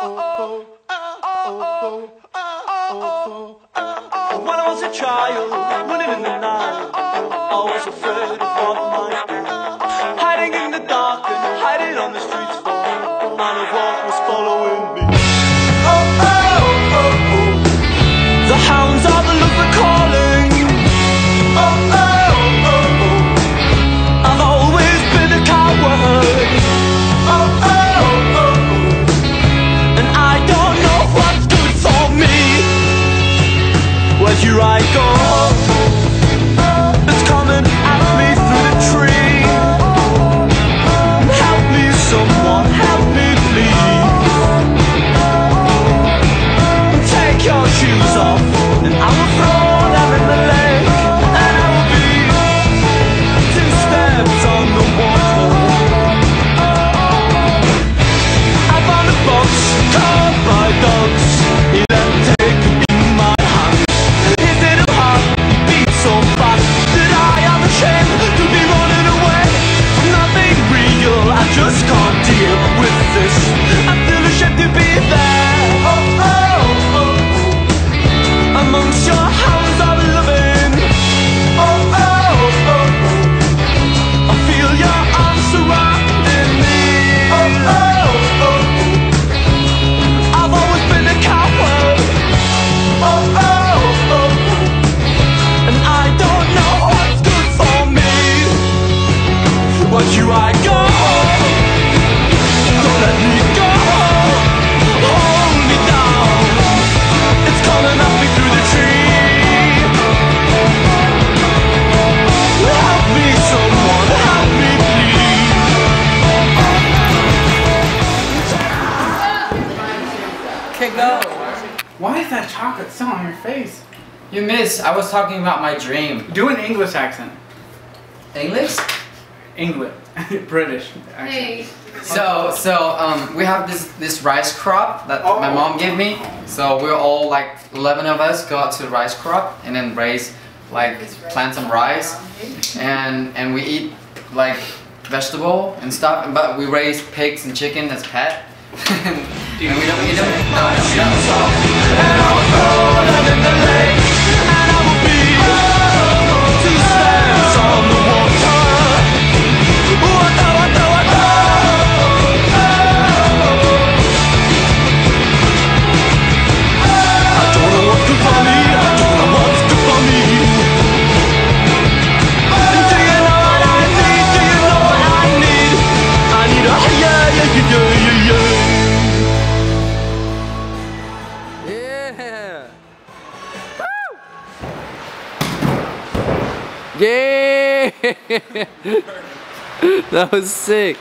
When I was a child, running in But here I go. Don't let me go. Hold me down. It's coming at me through the tree. Help me, someone. Help me, please. Okay, go. Why is that chocolate still on your face? You miss. I was talking about my dream. Do an English accent. English? English. British accent. Hey, So, so um, we have this this rice crop that my Oh. mom gave me. So we're all like 11 of us go out to the rice crop and then raise like plant some rice and and we eat like vegetable and stuff. But we raise pigs and chicken as pet. and we don't eat them. No, we don't. yeah, that was sick.